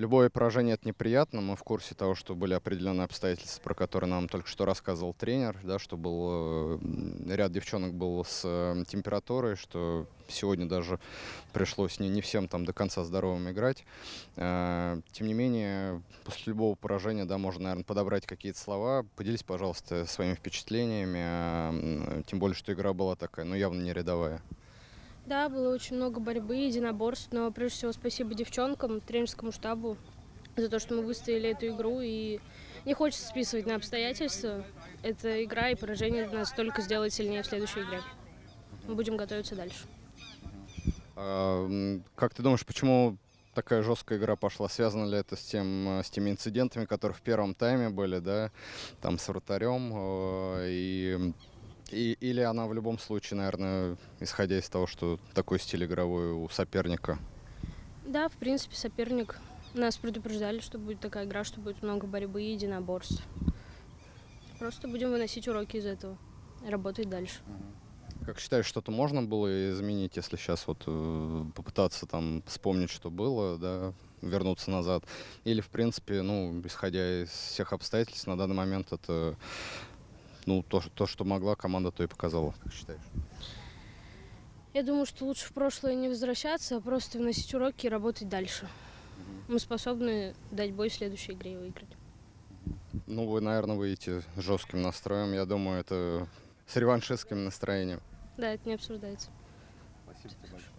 Любое поражение это неприятно. Мы в курсе того, что были определенные обстоятельства, про которые нам только что рассказывал тренер, да, что был э, ряд девчонок был с э, температурой, что сегодня даже пришлось не, не всем там до конца здоровым играть. Э, Тем не менее, после любого поражения, да, можно, наверное, подобрать какие-то слова. Поделись, пожалуйста, своими впечатлениями, тем более, что игра была такая, ну, явно не рядовая. Да, было очень много борьбы, единоборств, но прежде всего спасибо девчонкам, тренерскому штабу за то, что мы выстояли эту игру. И не хочется списывать на обстоятельства. Эта игра и поражение нас только сделает сильнее в следующей игре. Мы будем готовиться дальше. А, Как ты думаешь, почему такая жесткая игра пошла? Связано ли это с, тем, с теми инцидентами, которые в первом тайме были, да, там с вратарем? э, И, и, или она в любом случае, наверное, исходя из того, что такой стиль игровой у соперника? Да, в принципе, соперник нас предупреждали, что будет такая игра, что будет много борьбы и единоборств. Просто будем выносить уроки из этого, работать дальше. Как считаешь, что-то можно было изменить, если сейчас вот э, попытаться там вспомнить, что было, да, вернуться назад? Или, в принципе, ну, исходя из всех обстоятельств, на данный момент это, ну, то, то что могла, команда то и показала. Как считаешь? Я думаю, что лучше в прошлое не возвращаться, а просто вносить уроки и работать дальше. Мы способны дать бой в следующей игре и выиграть. Ну, вы, наверное, выйдете с жестким настроем. Я думаю, это с реваншистским настроением. Да, это не обсуждается. Спасибо тебе большое.